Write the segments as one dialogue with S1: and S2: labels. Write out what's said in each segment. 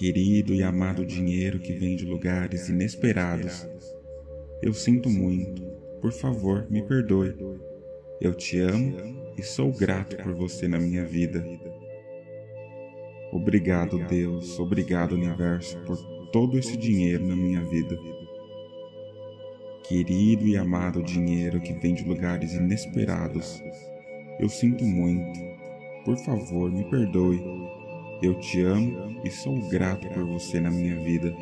S1: Querido e amado dinheiro que vem de lugares inesperados, eu sinto muito, por favor, me perdoe. Eu te amo e sou grato por você na minha vida. Obrigado, Deus, obrigado, Universo, por todo esse dinheiro na minha vida. Querido e amado dinheiro que vem de lugares inesperados, eu sinto muito. Por favor, me perdoe. Eu te amo e sou grato por você na minha vida.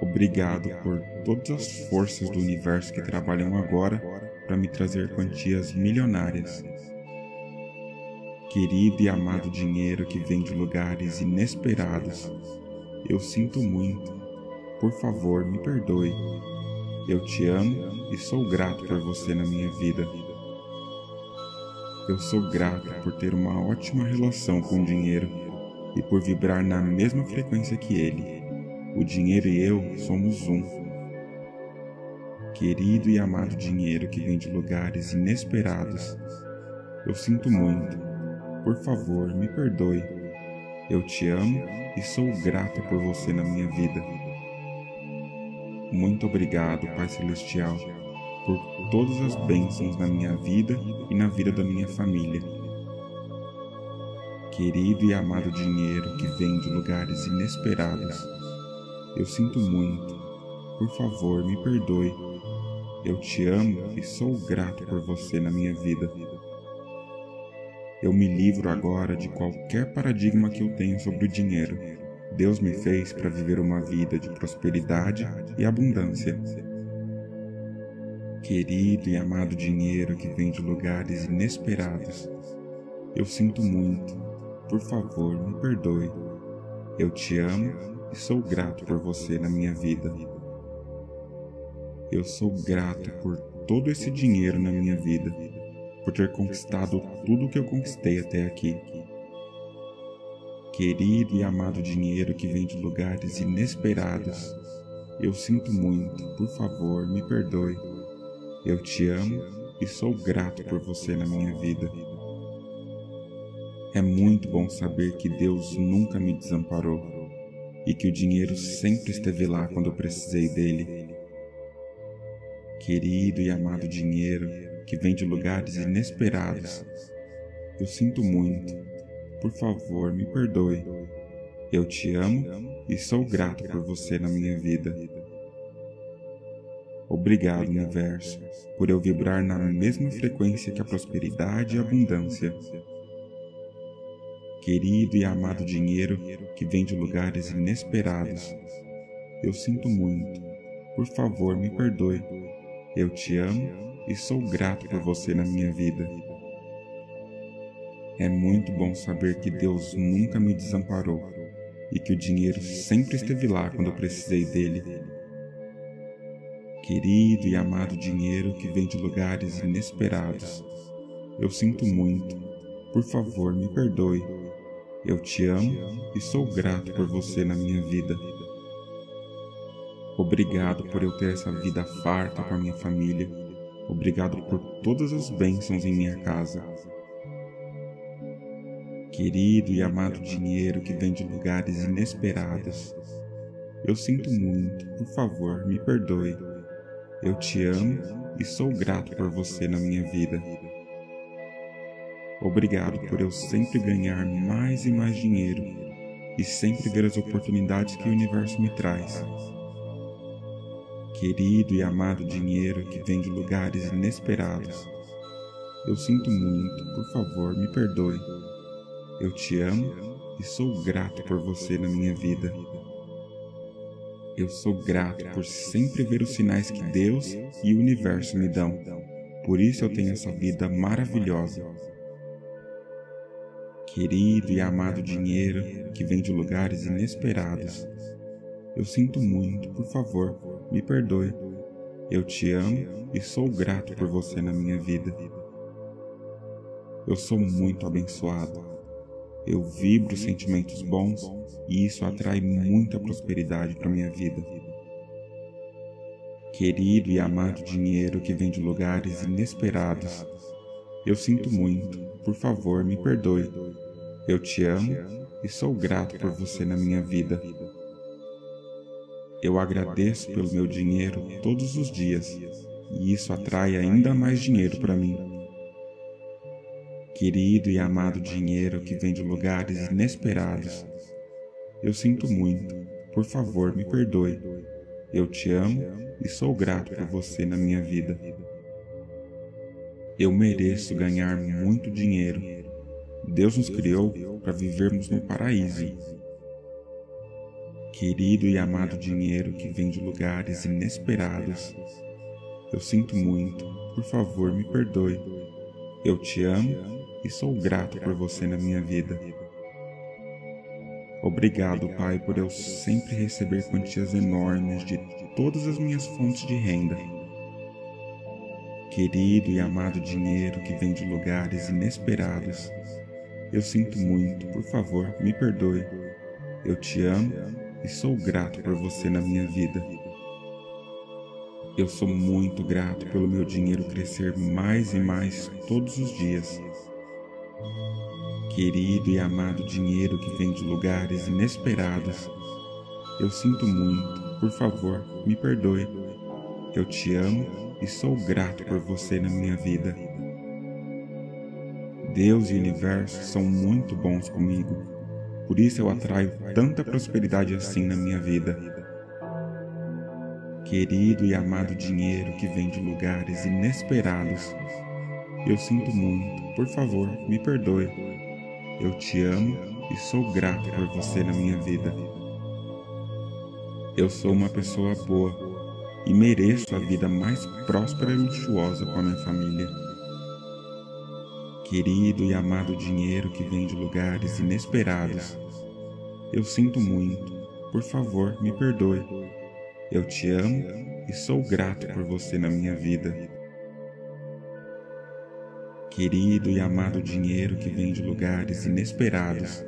S1: Obrigado por todas as forças do universo que trabalham agora para me trazer quantias milionárias. Querido e amado dinheiro que vem de lugares inesperados, eu sinto muito. Por favor, me perdoe. Eu te amo e sou grato por você na minha vida. Eu sou grato por ter uma ótima relação com o dinheiro e por vibrar na mesma frequência que ele. O dinheiro e eu somos um. Querido e amado dinheiro que vem de lugares inesperados, eu sinto muito. Por favor, me perdoe. Eu te amo e sou grato por você na minha vida. Muito obrigado, Pai Celestial, por todas as bênçãos na minha vida e na vida da minha família. Querido e amado dinheiro que vem de lugares inesperados, eu sinto muito. Por favor, me perdoe. Eu te amo e sou grato por você na minha vida. Eu me livro agora de qualquer paradigma que eu tenho sobre o dinheiro Deus me fez para viver uma vida de prosperidade e abundância. Querido e amado dinheiro que vem de lugares inesperados, eu sinto muito. Por favor, me perdoe. Eu te amo e sou grato por você na minha vida. Eu sou grato por todo esse dinheiro na minha vida, por ter conquistado tudo o que eu conquistei até aqui Querido e amado dinheiro que vem de lugares inesperados, eu sinto muito, por favor, me perdoe. Eu te amo e sou grato por você na minha vida. É muito bom saber que Deus nunca me desamparou e que o dinheiro sempre esteve lá quando eu precisei dele. Querido e amado dinheiro que vem de lugares inesperados, eu sinto muito por favor, me perdoe. Eu te amo e sou grato por você na minha vida. Obrigado, universo, por eu vibrar na mesma frequência que a prosperidade e a abundância. Querido e amado dinheiro que vem de lugares inesperados, eu sinto muito. Por favor, me perdoe. Eu te amo e sou grato por você na minha vida. É muito bom saber que Deus nunca me desamparou e que o dinheiro sempre esteve lá quando eu precisei dele. Querido e amado dinheiro que vem de lugares inesperados, eu sinto muito. Por favor, me perdoe. Eu te amo e sou grato por você na minha vida. Obrigado por eu ter essa vida farta com a minha família. Obrigado por todas as bênçãos em minha casa. Querido e amado dinheiro que vem de lugares inesperados, eu sinto muito, por favor, me perdoe. Eu te amo e sou grato por você na minha vida. Obrigado por eu sempre ganhar mais e mais dinheiro e sempre ver as oportunidades que o universo me traz. Querido e amado dinheiro que vem de lugares inesperados, eu sinto muito, por favor, me perdoe. Eu te amo e sou grato por você na minha vida. Eu sou grato por sempre ver os sinais que Deus e o universo me dão. Por isso eu tenho essa vida maravilhosa. Querido e amado dinheiro que vem de lugares inesperados, eu sinto muito, por favor, me perdoe. Eu te amo e sou grato por você na minha vida. Eu sou muito abençoado. Eu vibro sentimentos bons e isso atrai muita prosperidade para minha vida. Querido e amado dinheiro que vem de lugares inesperados, eu sinto muito, por favor, me perdoe. Eu te amo e sou grato por você na minha vida. Eu agradeço pelo meu dinheiro todos os dias e isso atrai ainda mais dinheiro para mim. Querido e amado dinheiro que vem de lugares inesperados, eu sinto muito, por favor me perdoe. Eu te amo e sou grato por você na minha vida. Eu mereço ganhar muito dinheiro. Deus nos criou para vivermos no paraíso. Querido e amado dinheiro que vem de lugares inesperados, eu sinto muito, por favor me perdoe. Eu te amo e sou grato por você na minha vida. Obrigado, Pai, por eu sempre receber quantias enormes de todas as minhas fontes de renda. Querido e amado dinheiro que vem de lugares inesperados, eu sinto muito, por favor, me perdoe. Eu te amo e sou grato por você na minha vida. Eu sou muito grato pelo meu dinheiro crescer mais e mais todos os dias. Querido e amado dinheiro que vem de lugares inesperados, eu sinto muito, por favor, me perdoe. Eu te amo e sou grato por você na minha vida. Deus e o universo são muito bons comigo, por isso eu atraio tanta prosperidade assim na minha vida. Querido e amado dinheiro que vem de lugares inesperados, eu sinto muito, por favor, me perdoe. Eu te amo e sou grato por você na minha vida. Eu sou uma pessoa boa e mereço a vida mais próspera e luxuosa com a minha família. Querido e amado dinheiro que vem de lugares inesperados, eu sinto muito, por favor, me perdoe. Eu te amo e sou grato por você na minha vida. Querido e amado dinheiro que vem de lugares inesperados,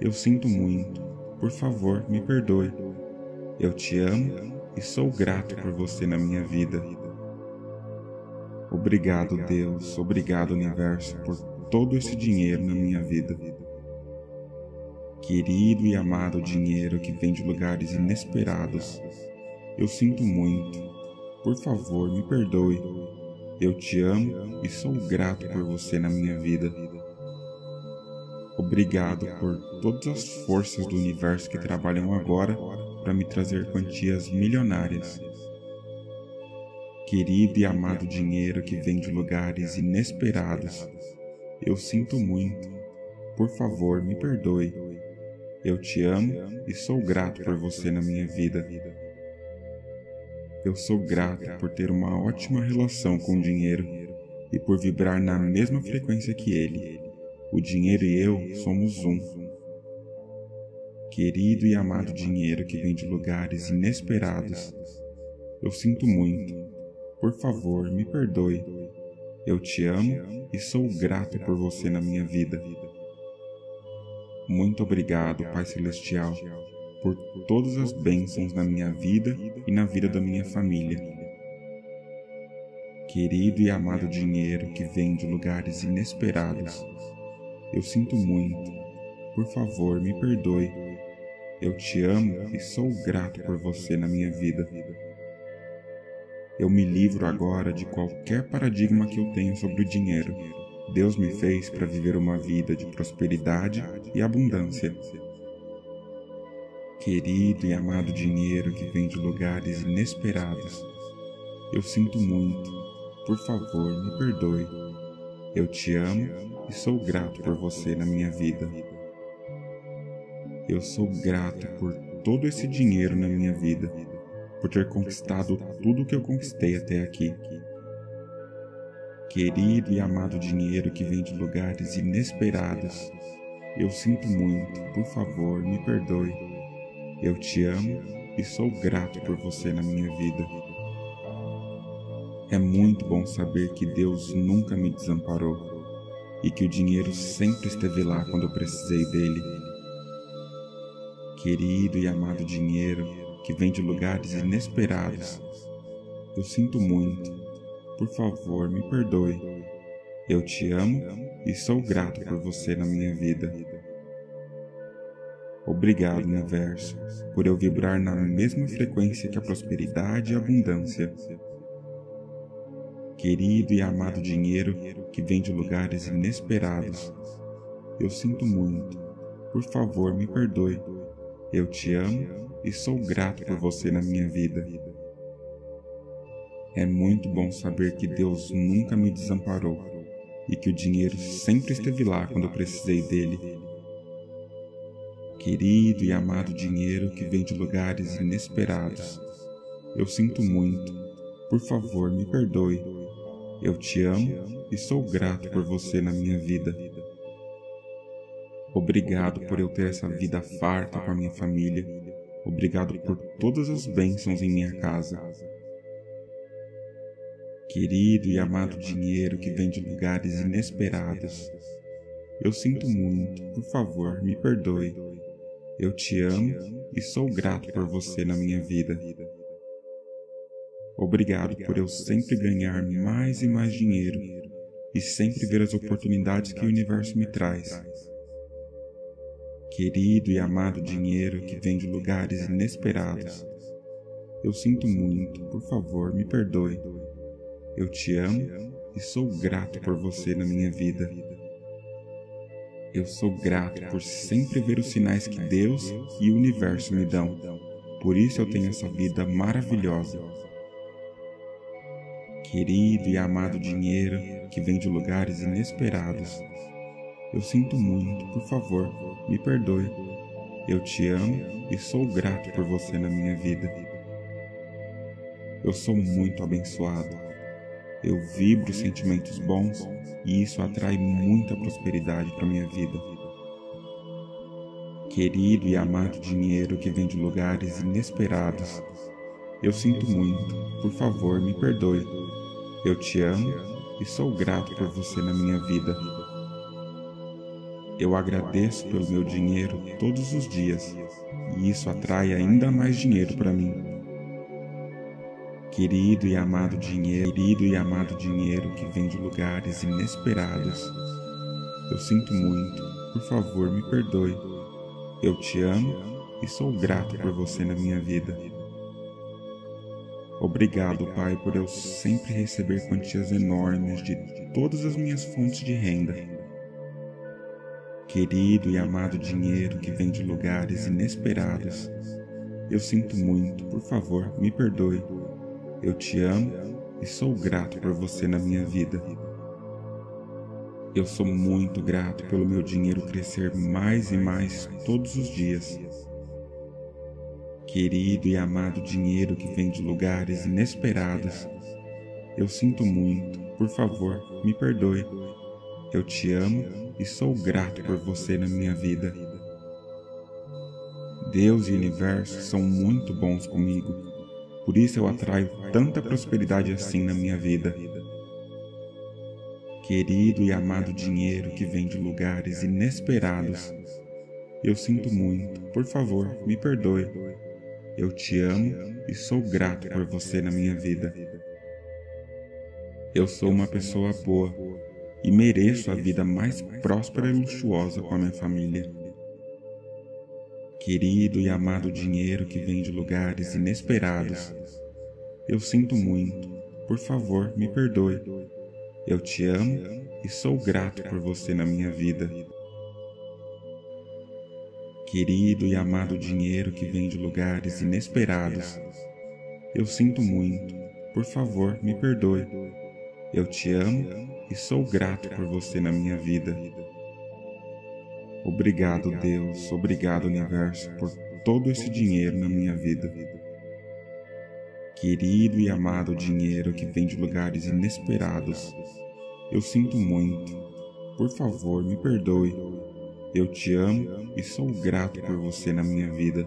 S1: eu sinto muito. Por favor, me perdoe. Eu te amo e sou grato por você na minha vida. Obrigado, Deus, obrigado, Universo, por todo esse dinheiro na minha vida. Querido e amado dinheiro que vem de lugares inesperados, eu sinto muito. Por favor, me perdoe. Eu te amo e sou grato por você na minha vida. Obrigado por todas as forças do universo que trabalham agora para me trazer quantias milionárias. Querido e amado dinheiro que vem de lugares inesperados, eu sinto muito. Por favor, me perdoe. Eu te amo e sou grato por você na minha vida. Eu sou grato por ter uma ótima relação com o dinheiro e por vibrar na mesma frequência que ele. O dinheiro e eu somos um. Querido e amado dinheiro que vem de lugares inesperados, eu sinto muito. Por favor, me perdoe. Eu te amo e sou grato por você na minha vida. Muito obrigado, Pai Celestial por todas as bênçãos na minha vida e na vida da minha família. Querido e amado dinheiro que vem de lugares inesperados, eu sinto muito. Por favor, me perdoe. Eu te amo e sou grato por você na minha vida. Eu me livro agora de qualquer paradigma que eu tenho sobre o dinheiro. Deus me fez para viver uma vida de prosperidade e abundância. Querido e amado dinheiro que vem de lugares inesperados, eu sinto muito. Por favor, me perdoe. Eu te amo e sou grato por você na minha vida. Eu sou grato por todo esse dinheiro na minha vida, por ter conquistado tudo o que eu conquistei até aqui. Querido e amado dinheiro que vem de lugares inesperados, eu sinto muito. Por favor, me perdoe. Eu te amo e sou grato por você na minha vida. É muito bom saber que Deus nunca me desamparou e que o dinheiro sempre esteve lá quando eu precisei dele. Querido e amado dinheiro que vem de lugares inesperados, eu sinto muito. Por favor, me perdoe. Eu te amo e sou grato por você na minha vida. Obrigado, universo, por eu vibrar na mesma frequência que a prosperidade e a abundância. Querido e amado dinheiro que vem de lugares inesperados, eu sinto muito. Por favor, me perdoe. Eu te amo e sou grato por você na minha vida. É muito bom saber que Deus nunca me desamparou e que o dinheiro sempre esteve lá quando eu precisei dele. Querido e amado dinheiro que vem de lugares inesperados, eu sinto muito. Por favor, me perdoe. Eu te amo e sou grato por você na minha vida. Obrigado por eu ter essa vida farta com a minha família. Obrigado por todas as bênçãos em minha casa. Querido e amado dinheiro que vem de lugares inesperados, eu sinto muito, por favor, me perdoe. Eu te amo e sou grato por você na minha vida. Obrigado por eu sempre ganhar mais e mais dinheiro e sempre ver as oportunidades que o universo me traz. Querido e amado dinheiro que vem de lugares inesperados, eu sinto muito, por favor, me perdoe. Eu te amo e sou grato por você na minha vida. Eu sou grato por sempre ver os sinais que Deus e o universo me dão. Por isso eu tenho essa vida maravilhosa. Querido e amado dinheiro que vem de lugares inesperados, eu sinto muito, por favor, me perdoe. Eu te amo e sou grato por você na minha vida. Eu sou muito abençoado. Eu vibro sentimentos bons e isso atrai muita prosperidade para minha vida. Querido e amado dinheiro que vem de lugares inesperados, eu sinto muito, por favor, me perdoe. Eu te amo e sou grato por você na minha vida. Eu agradeço pelo meu dinheiro todos os dias e isso atrai ainda mais dinheiro para mim. Querido e amado dinheiro, querido e amado dinheiro que vem de lugares inesperados. Eu sinto muito, por favor, me perdoe. Eu te amo e sou grato por você na minha vida. Obrigado, Pai, por eu sempre receber quantias enormes de todas as minhas fontes de renda. Querido e amado dinheiro que vem de lugares inesperados, eu sinto muito, por favor, me perdoe. Eu te amo e sou grato por você na minha vida. Eu sou muito grato pelo meu dinheiro crescer mais e mais todos os dias. Querido e amado dinheiro que vem de lugares inesperados, eu sinto muito, por favor, me perdoe. Eu te amo e sou grato por você na minha vida. Deus e o universo são muito bons comigo por isso eu atraio tanta prosperidade assim na minha vida. Querido e amado dinheiro que vem de lugares inesperados, eu sinto muito, por favor, me perdoe. Eu te amo e sou grato por você na minha vida. Eu sou uma pessoa boa e mereço a vida mais próspera e luxuosa com a minha família. Querido e amado dinheiro que vem de lugares inesperados, eu sinto muito. Por favor, me perdoe. Eu te amo e sou grato por você na minha vida. Querido e amado dinheiro que vem de lugares inesperados, eu sinto muito. Por favor, me perdoe. Eu te amo e sou grato por você na minha vida. Obrigado, Deus, obrigado, universo, por todo esse dinheiro na minha vida. Querido e amado dinheiro que vem de lugares inesperados, eu sinto muito. Por favor, me perdoe. Eu te amo e sou grato por você na minha vida.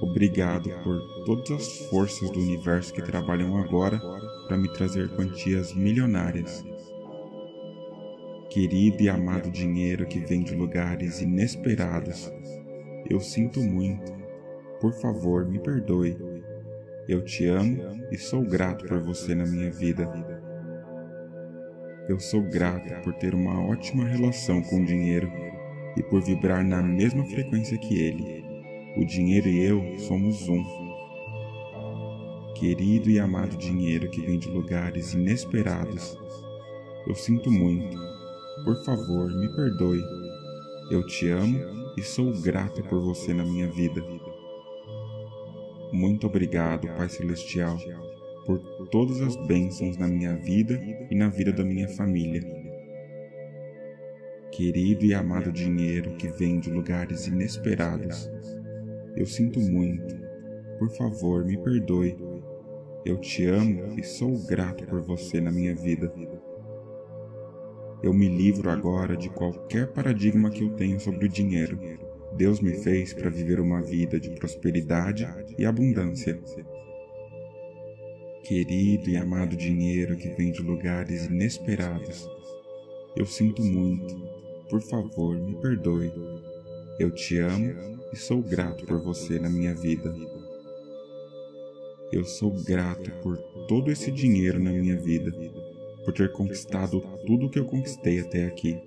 S1: Obrigado por todas as forças do universo que trabalham agora para me trazer quantias milionárias querido e amado dinheiro que vem de lugares inesperados. Eu sinto muito. Por favor, me perdoe. Eu te amo e sou grato por você na minha vida. Eu sou grato por ter uma ótima relação com o dinheiro e por vibrar na mesma frequência que ele. O dinheiro e eu somos um. Querido e amado dinheiro que vem de lugares inesperados, eu sinto muito. Por favor, me perdoe. Eu te amo e sou grato por você na minha vida. Muito obrigado, Pai Celestial, por todas as bênçãos na minha vida e na vida da minha família. Querido e amado dinheiro que vem de lugares inesperados, eu sinto muito. Por favor, me perdoe. Eu te amo e sou grato por você na minha vida. Eu me livro agora de qualquer paradigma que eu tenho sobre o dinheiro Deus me fez para viver uma vida de prosperidade e abundância. Querido e amado dinheiro que vem de lugares inesperados, eu sinto muito. Por favor, me perdoe. Eu te amo e sou grato por você na minha vida. Eu sou grato por todo esse dinheiro na minha vida, por ter conquistado tudo o que eu conquistei até aqui.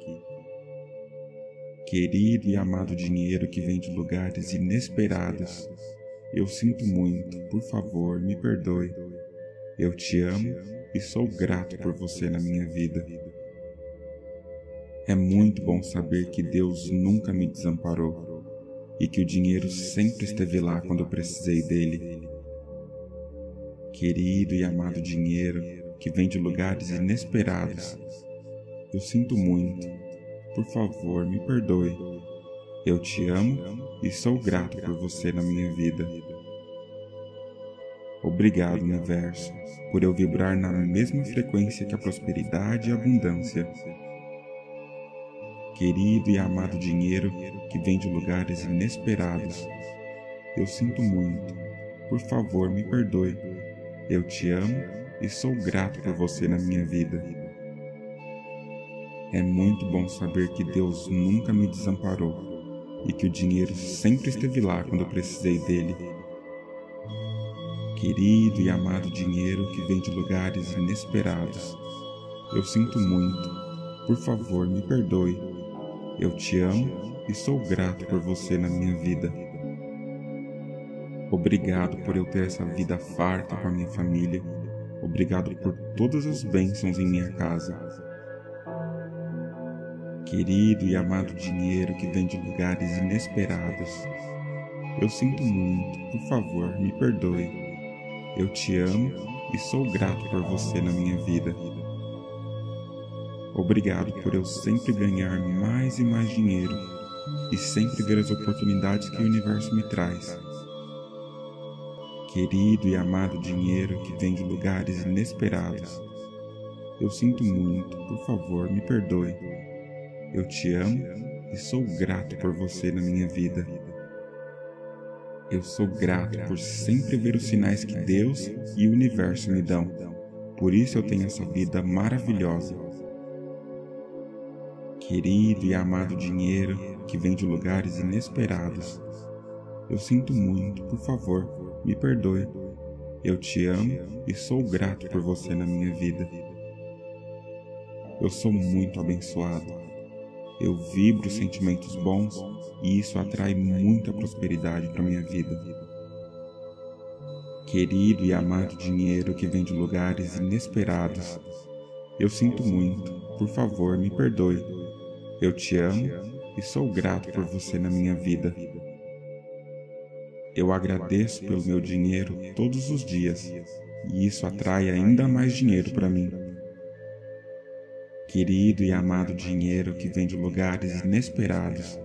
S1: Querido e amado dinheiro que vem de lugares inesperados, eu sinto muito, por favor, me perdoe. Eu te amo e sou grato por você na minha vida. É muito bom saber que Deus nunca me desamparou e que o dinheiro sempre esteve lá quando eu precisei dele. Querido e amado dinheiro que vem de lugares inesperados, eu sinto muito por favor, me perdoe. Eu te amo e sou grato por você na minha vida. Obrigado, universo, por eu vibrar na mesma frequência que a prosperidade e a abundância. Querido e amado dinheiro que vem de lugares inesperados, eu sinto muito. Por favor, me perdoe. Eu te amo e sou grato por você na minha vida. É muito bom saber que Deus nunca me desamparou e que o dinheiro sempre esteve lá quando eu precisei dele. Querido e amado dinheiro que vem de lugares inesperados, eu sinto muito. Por favor, me perdoe. Eu te amo e sou grato por você na minha vida. Obrigado por eu ter essa vida farta com a minha família. Obrigado por todas as bênçãos em minha casa. Querido e amado dinheiro que vem de lugares inesperados, eu sinto muito, por favor, me perdoe. Eu te amo e sou grato por você na minha vida. Obrigado por eu sempre ganhar mais e mais dinheiro e sempre ver as oportunidades que o universo me traz. Querido e amado dinheiro que vem de lugares inesperados, eu sinto muito, por favor, me perdoe. Eu te amo e sou grato por você na minha vida. Eu sou grato por sempre ver os sinais que Deus e o universo me dão. Por isso eu tenho essa vida maravilhosa. Querido e amado dinheiro que vem de lugares inesperados, eu sinto muito, por favor, me perdoe. Eu te amo e sou grato por você na minha vida. Eu sou muito abençoado eu vibro sentimentos bons e isso atrai muita prosperidade para minha vida. Querido e amado dinheiro que vem de lugares inesperados, eu sinto muito, por favor, me perdoe. Eu te amo e sou grato por você na minha vida. Eu agradeço pelo meu dinheiro todos os dias e isso atrai ainda mais dinheiro para mim. Querido e amado dinheiro que vem de lugares inesperados,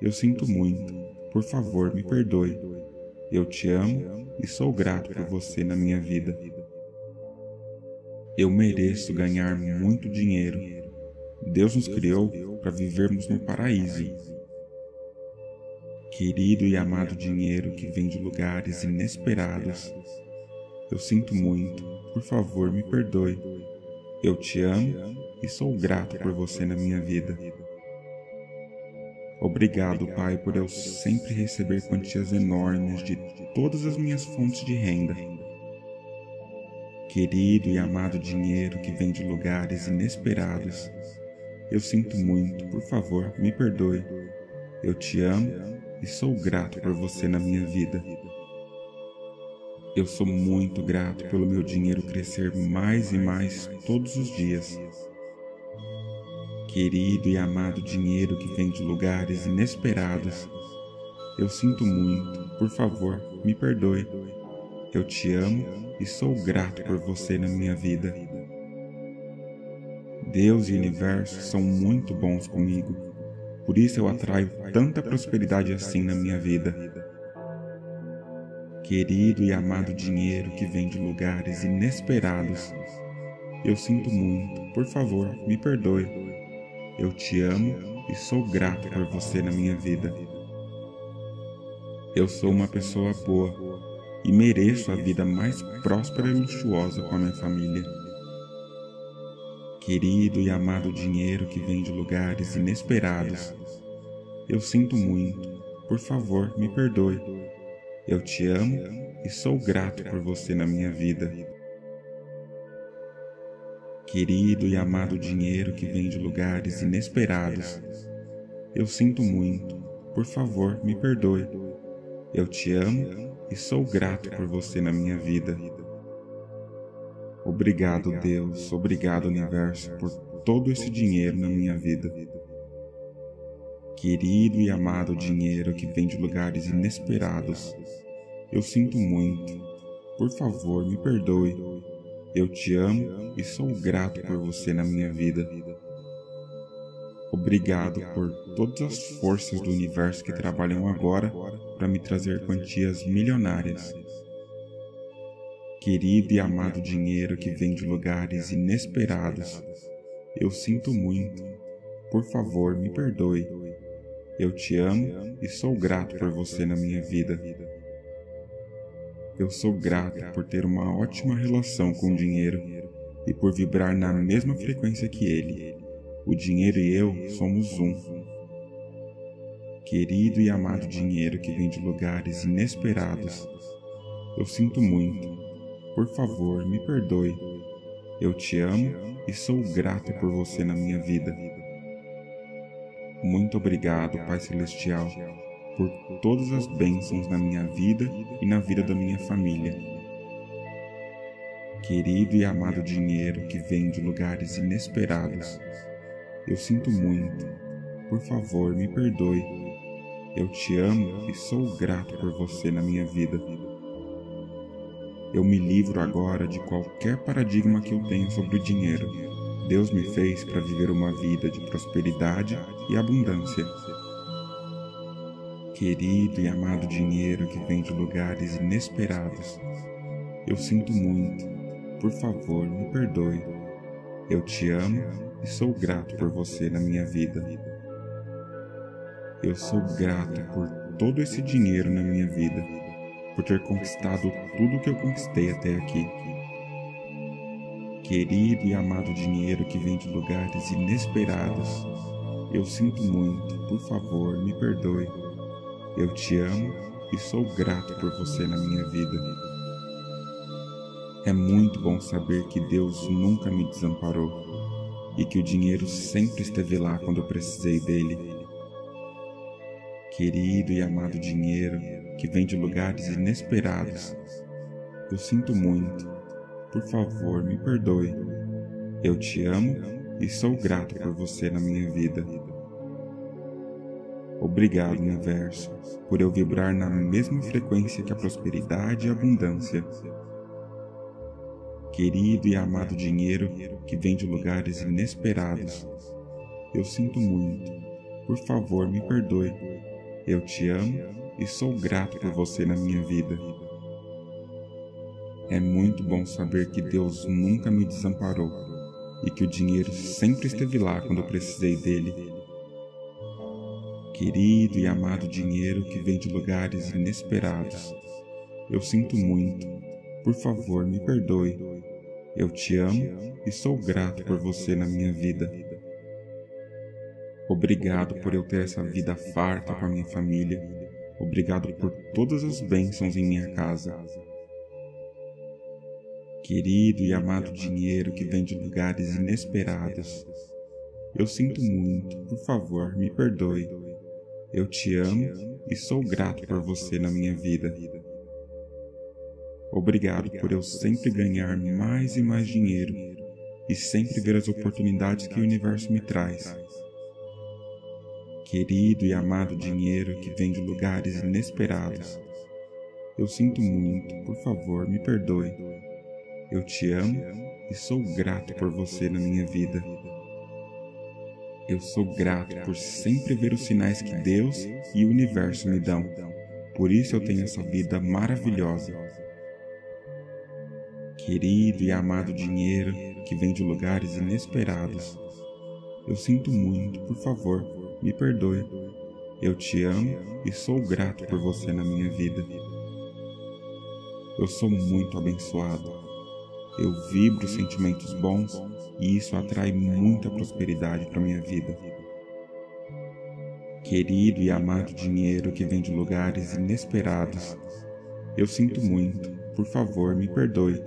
S1: eu sinto muito, por favor me perdoe. Eu te amo e sou grato por você na minha vida. Eu mereço ganhar muito dinheiro. Deus nos criou para vivermos no paraíso. Querido e amado dinheiro que vem de lugares inesperados, eu sinto muito, por favor me perdoe. Eu te amo e sou grato por você na minha vida. Obrigado, Pai, por eu sempre receber quantias enormes de todas as minhas fontes de renda. Querido e amado dinheiro que vem de lugares inesperados, Eu sinto muito, por favor, me perdoe. Eu te amo e sou grato por você na minha vida. Eu sou muito grato pelo meu dinheiro crescer mais e mais todos os dias. Querido e amado dinheiro que vem de lugares inesperados, eu sinto muito, por favor, me perdoe. Eu te amo e sou grato por você na minha vida. Deus e o universo são muito bons comigo, por isso eu atraio tanta prosperidade assim na minha vida. Querido e amado dinheiro que vem de lugares inesperados, eu sinto muito, por favor, me perdoe. Eu te amo e sou grato por você na minha vida. Eu sou uma pessoa boa e mereço a vida mais próspera e luxuosa com a minha família. Querido e amado dinheiro que vem de lugares inesperados, eu sinto muito, por favor, me perdoe. Eu te amo e sou grato por você na minha vida. Querido e amado dinheiro que vem de lugares inesperados, eu sinto muito, por favor, me perdoe. Eu te amo e sou grato por você na minha vida. Obrigado, Deus, obrigado, universo, por todo esse dinheiro na minha vida. Querido e amado dinheiro que vem de lugares inesperados, eu sinto muito. Por favor, me perdoe. Eu te amo e sou grato por você na minha vida. Obrigado por todas as forças do universo que trabalham agora para me trazer quantias milionárias querido e amado dinheiro que vem de lugares inesperados. Eu sinto muito. Por favor, me perdoe. Eu te amo e sou grato por você na minha vida. Eu sou grato por ter uma ótima relação com o dinheiro e por vibrar na mesma frequência que ele. O dinheiro e eu somos um. Querido e amado dinheiro que vem de lugares inesperados, eu sinto muito por favor, me perdoe. Eu te amo e sou grato por você na minha vida. Muito obrigado, Pai Celestial, por todas as bênçãos na minha vida e na vida da minha família. Querido e amado dinheiro que vem de lugares inesperados, eu sinto muito. Por favor, me perdoe. Eu te amo e sou grato por você na minha vida. Eu me livro agora de qualquer paradigma que eu tenho sobre o dinheiro. Deus me fez para viver uma vida de prosperidade e abundância. Querido e amado dinheiro que vem de lugares inesperados, eu sinto muito. Por favor, me perdoe. Eu te amo e sou grato por você na minha vida. Eu sou grato por todo esse dinheiro na minha vida por ter conquistado tudo que eu conquistei até aqui. Querido e amado dinheiro que vem de lugares inesperados, eu sinto muito, por favor, me perdoe. Eu te amo e sou grato por você na minha vida. É muito bom saber que Deus nunca me desamparou e que o dinheiro sempre esteve lá quando eu precisei dele querido e amado dinheiro que vem de lugares inesperados. Eu sinto muito. Por favor, me perdoe. Eu te amo e sou grato por você na minha vida. Obrigado, universo, por eu vibrar na mesma frequência que a prosperidade e a abundância. Querido e amado dinheiro que vem de lugares inesperados, eu sinto muito. Por favor, me perdoe eu te amo e sou grato por você na minha vida. É muito bom saber que Deus nunca me desamparou e que o dinheiro sempre esteve lá quando eu precisei dele. Querido e amado dinheiro que vem de lugares inesperados, eu sinto muito. Por favor, me perdoe. Eu te amo e sou grato por você na minha vida. Obrigado por eu ter essa vida farta com a minha família. Obrigado por todas as bênçãos em minha casa. Querido e amado dinheiro que vem de lugares inesperados, Eu sinto muito, por favor, me perdoe. Eu te amo e sou grato por você na minha vida. Obrigado por eu sempre ganhar mais e mais dinheiro e sempre ver as oportunidades que o universo me traz. Querido e amado dinheiro que vem de lugares inesperados, eu sinto muito, por favor, me perdoe. Eu te amo e sou grato por você na minha vida. Eu sou grato por sempre ver os sinais que Deus e o universo me dão. Por isso eu tenho essa vida maravilhosa. Querido e amado dinheiro que vem de lugares inesperados, eu sinto muito, por favor, me perdoe. Eu te amo e sou grato por você na minha vida. Eu sou muito abençoado. Eu vibro sentimentos bons e isso atrai muita prosperidade para minha vida. Querido e amado dinheiro que vem de lugares inesperados, eu sinto muito, por favor, me perdoe.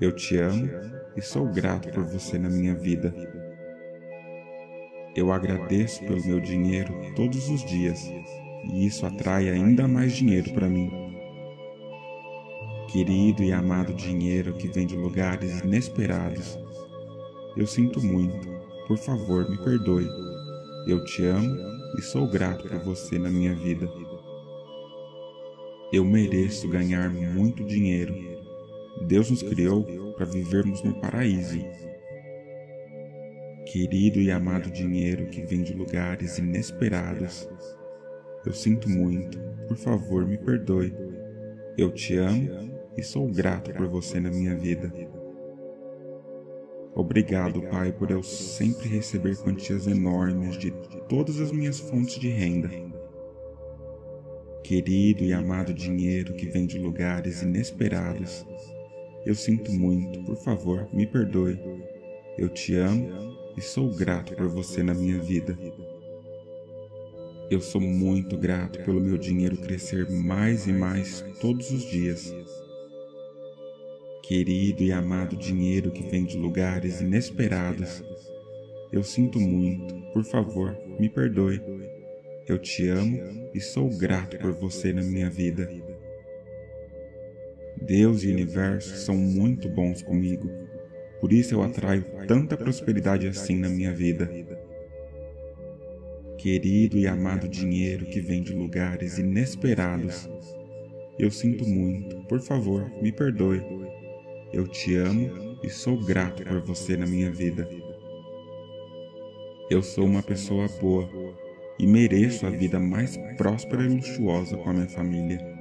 S1: Eu te amo e sou grato por você na minha vida. Eu agradeço pelo meu dinheiro todos os dias e isso atrai ainda mais dinheiro para mim. Querido e amado dinheiro que vem de lugares inesperados, eu sinto muito, por favor me perdoe. Eu te amo e sou grato por você na minha vida. Eu mereço ganhar muito dinheiro. Deus nos criou para vivermos no paraíso. Querido e amado dinheiro que vem de lugares inesperados, eu sinto muito, por favor me perdoe. Eu te amo e sou grato por você na minha vida. Obrigado, Pai, por eu sempre receber quantias enormes de todas as minhas fontes de renda. Querido e amado dinheiro que vem de lugares inesperados, eu sinto muito, por favor, me perdoe. Eu te amo e sou grato por você na minha vida. Eu sou muito grato pelo meu dinheiro crescer mais e mais todos os dias. Querido e amado dinheiro que vem de lugares inesperados, eu sinto muito, por favor, me perdoe. Eu te amo e sou grato por você na minha vida. Deus e o universo são muito bons comigo, por isso eu atraio tanta prosperidade assim na minha vida. Querido e amado dinheiro que vem de lugares inesperados, eu sinto muito, por favor, me perdoe. Eu te amo e sou grato por você na minha vida. Eu sou uma pessoa boa e mereço a vida mais próspera e luxuosa com a minha família.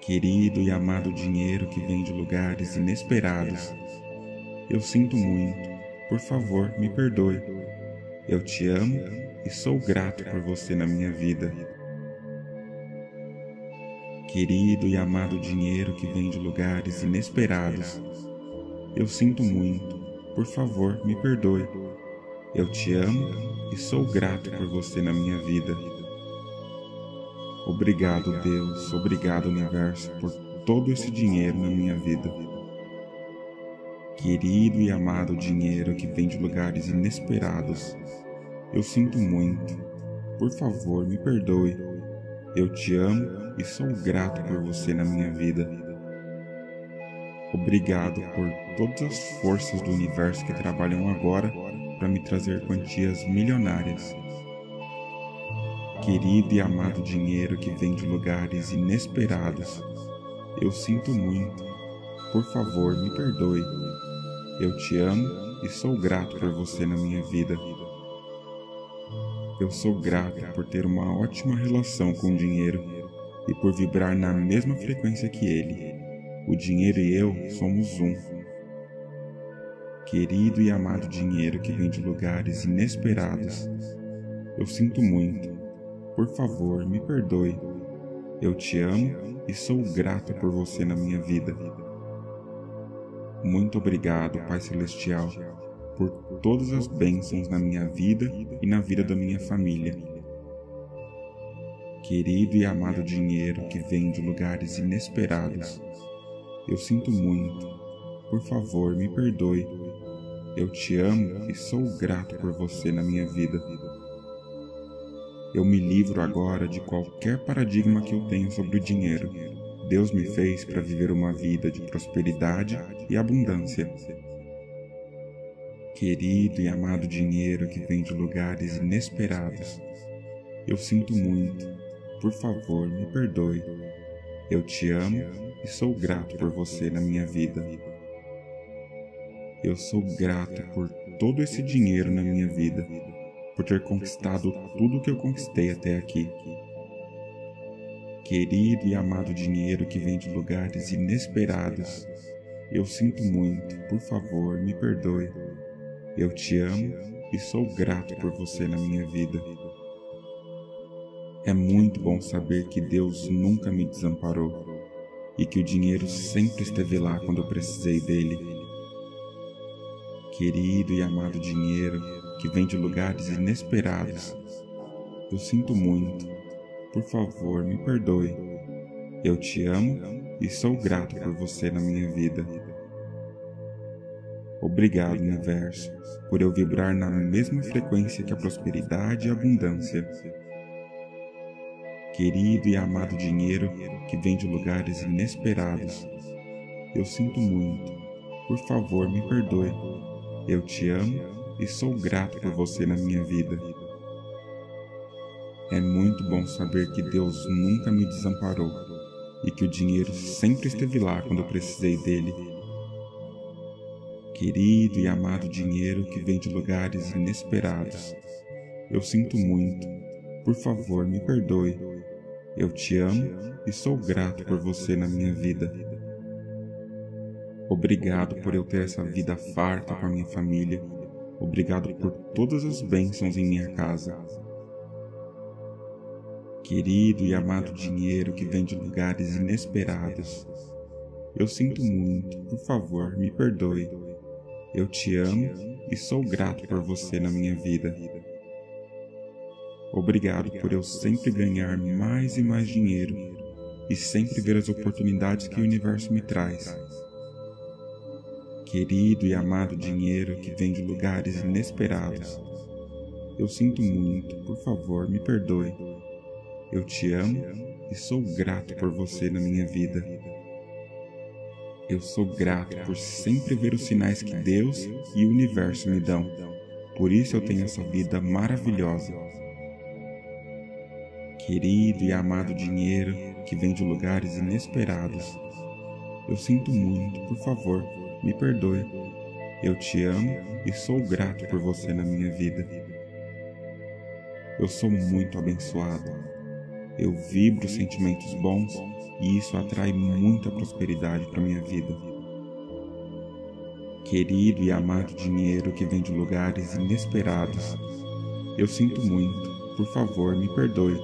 S1: Querido e amado dinheiro que vem de lugares inesperados, eu sinto muito, por favor, me perdoe. Eu te amo e sou grato por você na minha vida. Querido e amado dinheiro que vem de lugares inesperados, eu sinto muito, por favor, me perdoe. Eu te amo e sou grato por você na minha vida. Obrigado, Deus, obrigado, Universo, por todo esse dinheiro na minha vida. Querido e amado dinheiro que vem de lugares inesperados, eu sinto muito. Por favor, me perdoe. Eu te amo e sou grato por você na minha vida. Obrigado por todas as forças do universo que trabalham agora para me trazer quantias milionárias. Querido e amado dinheiro que vem de lugares inesperados, eu sinto muito. Por favor, me perdoe. Eu te amo e sou grato por você na minha vida. Eu sou grato por ter uma ótima relação com o dinheiro e por vibrar na mesma frequência que ele. O dinheiro e eu somos um. Querido e amado dinheiro que vem de lugares inesperados, eu sinto muito. Por favor, me perdoe. Eu te amo e sou grato por você na minha vida. Muito obrigado, Pai Celestial por todas as bênçãos na minha vida e na vida da minha família. Querido e amado dinheiro que vem de lugares inesperados, eu sinto muito. Por favor, me perdoe. Eu te amo e sou grato por você na minha vida. Eu me livro agora de qualquer paradigma que eu tenho sobre o dinheiro. Deus me fez para viver uma vida de prosperidade e abundância. Querido e amado dinheiro que vem de lugares inesperados, eu sinto muito. Por favor, me perdoe. Eu te amo e sou grato por você na minha vida. Eu sou grato por todo esse dinheiro na minha vida, por ter conquistado tudo que eu conquistei até aqui. Querido e amado dinheiro que vem de lugares inesperados, eu sinto muito, por favor, me perdoe. Eu te amo e sou grato por você na minha vida. É muito bom saber que Deus nunca me desamparou e que o dinheiro sempre esteve lá quando eu precisei dele querido e amado dinheiro que vem de lugares inesperados. Eu sinto muito. Por favor, me perdoe. Eu te amo e sou grato por você na minha vida. Obrigado, universo, por eu vibrar na mesma frequência que a prosperidade e a abundância. Querido e amado dinheiro que vem de lugares inesperados, eu sinto muito. Por favor, me perdoe. Eu te amo e sou grato por você na minha vida. É muito bom saber que Deus nunca me desamparou e que o dinheiro sempre esteve lá quando eu precisei dele. Querido e amado dinheiro que vem de lugares inesperados, eu sinto muito. Por favor, me perdoe. Eu te amo e sou grato por você na minha vida. Obrigado por eu ter essa vida farta com a minha família. Obrigado por todas as bênçãos em minha casa. Querido e amado dinheiro que vem de lugares inesperados. Eu sinto muito, por favor, me perdoe. Eu te amo e sou grato por você na minha vida. Obrigado por eu sempre ganhar mais e mais dinheiro e sempre ver as oportunidades que o universo me traz querido e amado dinheiro que vem de lugares inesperados. Eu sinto muito, por favor, me perdoe. Eu te amo e sou grato por você na minha vida. Eu sou grato por sempre ver os sinais que Deus e o universo me dão. Por isso eu tenho essa vida maravilhosa. Querido e amado dinheiro que vem de lugares inesperados. Eu sinto muito, por favor, me perdoe. Eu te amo e sou grato por você na minha vida. Eu sou muito abençoado. Eu vibro sentimentos bons e isso atrai muita prosperidade para minha vida. Querido e amado dinheiro que vem de lugares inesperados, eu sinto muito. Por favor, me perdoe.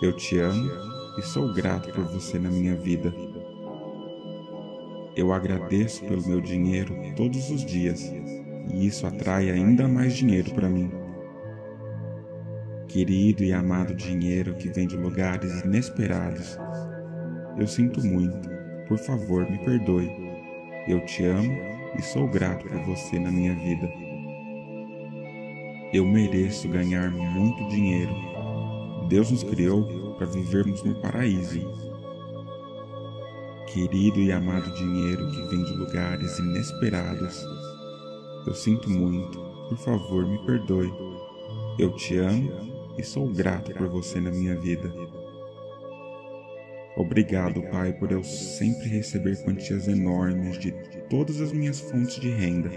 S1: Eu te amo e sou grato por você na minha vida. Eu agradeço pelo meu dinheiro todos os dias e isso atrai ainda mais dinheiro para mim. Querido e amado dinheiro que vem de lugares inesperados, eu sinto muito, por favor me perdoe. Eu te amo e sou grato por você na minha vida. Eu mereço ganhar muito dinheiro. Deus nos criou para vivermos no paraíso querido e amado dinheiro que vem de lugares inesperados. Eu sinto muito, por favor, me perdoe. Eu te amo e sou grato por você na minha vida. Obrigado, Pai, por eu sempre receber quantias enormes de todas as minhas fontes de renda.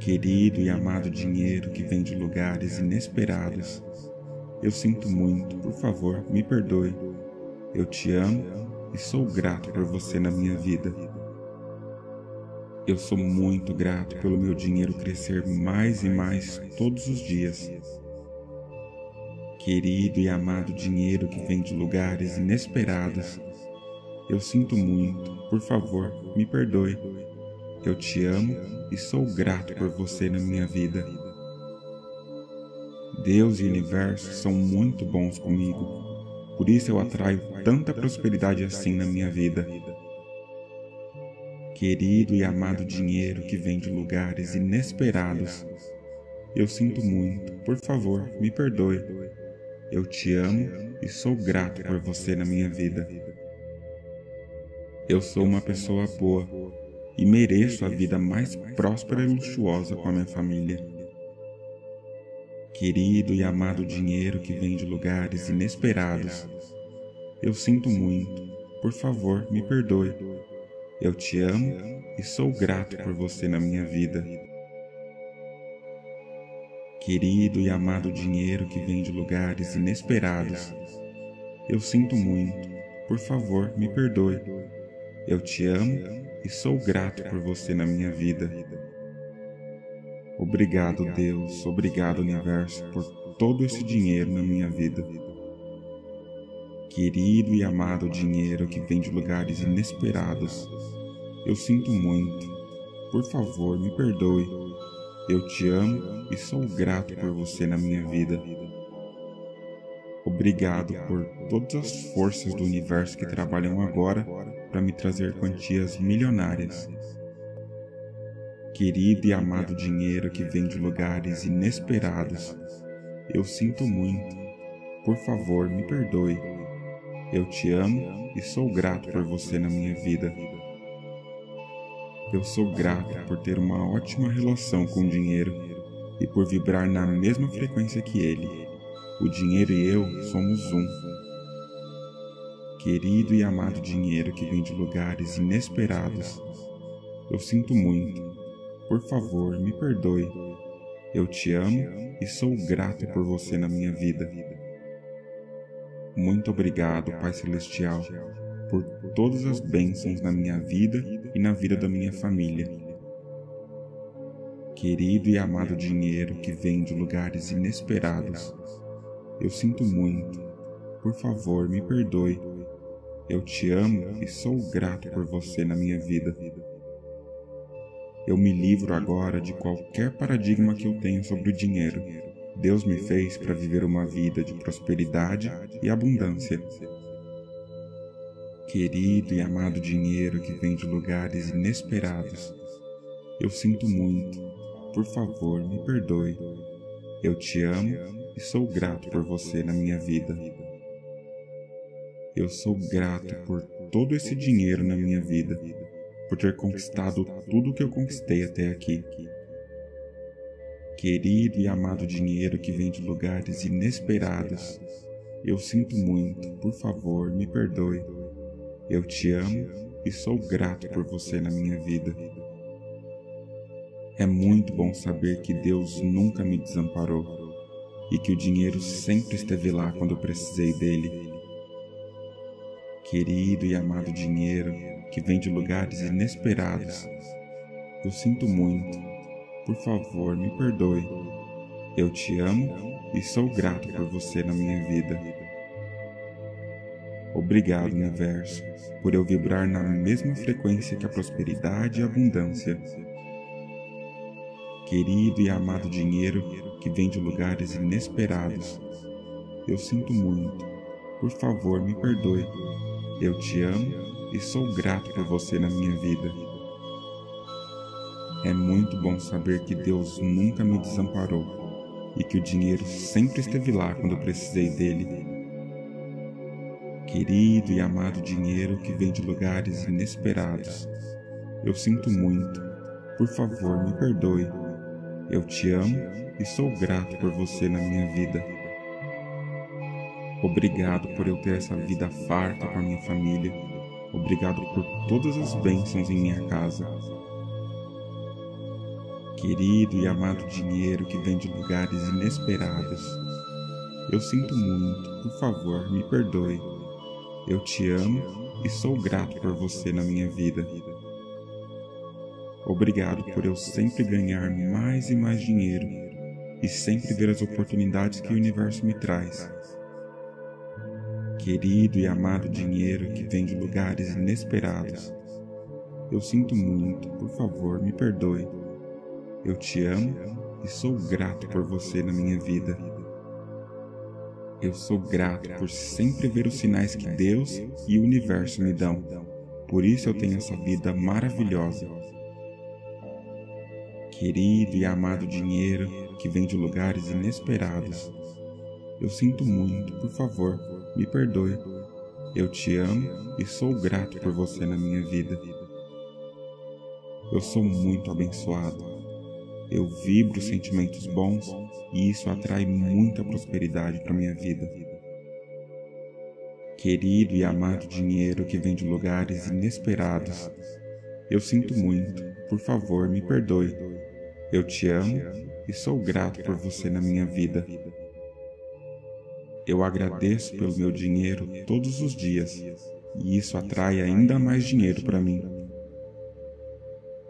S1: Querido e amado dinheiro que vem de lugares inesperados, eu sinto muito, por favor, me perdoe. Eu te amo e sou grato por você na minha vida. Eu sou muito grato pelo meu dinheiro crescer mais e mais todos os dias. Querido e amado dinheiro que vem de lugares inesperados, eu sinto muito, por favor, me perdoe. Eu te amo e sou grato por você na minha vida. Deus e o universo são muito bons comigo por isso eu atraio tanta prosperidade assim na minha vida. Querido e amado dinheiro que vem de lugares inesperados, eu sinto muito, por favor, me perdoe. Eu te amo e sou grato por você na minha vida. Eu sou uma pessoa boa e mereço a vida mais próspera e luxuosa com a minha família. Querido e amado dinheiro que vem de lugares inesperados, eu sinto muito, por favor, me perdoe. Eu te amo e sou grato por você na minha vida. Querido e amado dinheiro que vem de lugares inesperados, eu sinto muito, por favor, me perdoe. Eu te amo e sou grato por você na minha vida. Obrigado, Deus, obrigado, Universo, por todo esse dinheiro na minha vida. Querido e amado dinheiro que vem de lugares inesperados, eu sinto muito. Por favor, me perdoe. Eu te amo e sou grato por você na minha vida. Obrigado por todas as forças do universo que trabalham agora para me trazer quantias milionárias. Querido e amado dinheiro que vem de lugares inesperados, eu sinto muito. Por favor, me perdoe. Eu te amo e sou grato por você na minha vida. Eu sou grato por ter uma ótima relação com o dinheiro e por vibrar na mesma frequência que ele. O dinheiro e eu somos um. Querido e amado dinheiro que vem de lugares inesperados, eu sinto muito. Por favor, me perdoe. Eu te amo e sou grato por você na minha vida. Muito obrigado, Pai Celestial, por todas as bênçãos na minha vida e na vida da minha família. Querido e amado dinheiro que vem de lugares inesperados, eu sinto muito. Por favor, me perdoe. Eu te amo e sou grato por você na minha vida. Eu me livro agora de qualquer paradigma que eu tenho sobre o dinheiro. Deus me fez para viver uma vida de prosperidade e abundância. Querido e amado dinheiro que vem de lugares inesperados, eu sinto muito. Por favor, me perdoe. Eu te amo e sou grato por você na minha vida. Eu sou grato por todo esse dinheiro na minha vida, por ter conquistado tudo o que eu conquistei até aqui. Querido e amado dinheiro que vem de lugares inesperados, eu sinto muito, por favor, me perdoe. Eu te amo e sou grato por você na minha vida. É muito bom saber que Deus nunca me desamparou e que o dinheiro sempre esteve lá quando eu precisei dele. Querido e amado dinheiro que vem de lugares inesperados, eu sinto muito. Por favor, me perdoe. Eu te amo e sou grato por você na minha vida. Obrigado, universo, por eu vibrar na mesma frequência que a prosperidade e a abundância querido e amado dinheiro que vem de lugares inesperados. Eu sinto muito. Por favor, me perdoe. Eu te amo e sou grato por você na minha vida. É muito bom saber que Deus nunca me desamparou e que o dinheiro sempre esteve lá quando eu precisei dele. Querido e amado dinheiro que vem de lugares inesperados, eu sinto muito. Por favor, me perdoe eu te amo e sou grato por você na minha vida. Obrigado por eu ter essa vida farta com a minha família. Obrigado por todas as bênçãos em minha casa. Querido e amado dinheiro que vem de lugares inesperados. Eu sinto muito, por favor, me perdoe. Eu te amo e sou grato por você na minha vida. Obrigado por eu sempre ganhar mais e mais dinheiro e sempre ver as oportunidades que o universo me traz. Querido e amado dinheiro que vem de lugares inesperados, eu sinto muito, por favor, me perdoe. Eu te amo e sou grato por você na minha vida. Eu sou grato por sempre ver os sinais que Deus e o universo me dão Por isso eu tenho essa vida maravilhosa. Querido e amado dinheiro que vem de lugares inesperados, eu sinto muito, por favor, me perdoe. Eu te amo e sou grato por você na minha vida. Eu sou muito abençoado. Eu vibro sentimentos bons e isso atrai muita prosperidade para minha vida. Querido e amado dinheiro que vem de lugares inesperados, eu sinto muito, por favor, me perdoe. Eu te amo e sou grato por você na minha vida. Eu agradeço pelo meu dinheiro todos os dias e isso atrai ainda mais dinheiro para mim.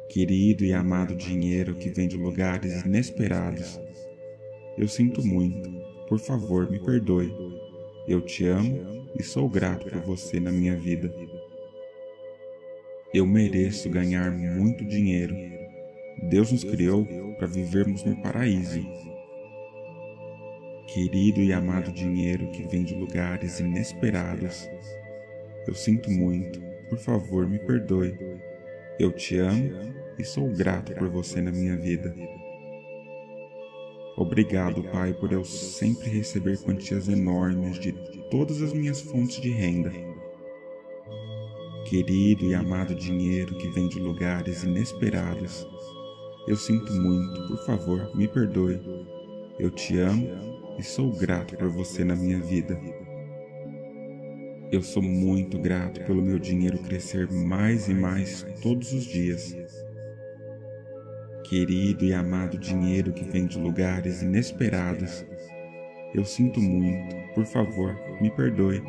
S1: Querido e amado dinheiro que vem de lugares inesperados, eu sinto muito, por favor me perdoe. Eu te amo e sou grato por você na minha vida. Eu mereço ganhar muito dinheiro. Deus nos criou para vivermos no paraíso Querido e amado dinheiro que vem de lugares inesperados, eu sinto muito, por favor me perdoe. Eu te amo e sou grato por você na minha vida. Obrigado, Pai, por eu sempre receber quantias enormes de todas as minhas fontes de renda. Querido e amado dinheiro que vem de lugares inesperados, eu sinto muito, por favor, me perdoe. Eu te amo e sou grato por você na minha vida. Eu sou muito grato pelo meu dinheiro crescer mais e mais todos os dias. Querido e amado dinheiro que vem de lugares inesperados, eu sinto muito, por favor, me perdoe.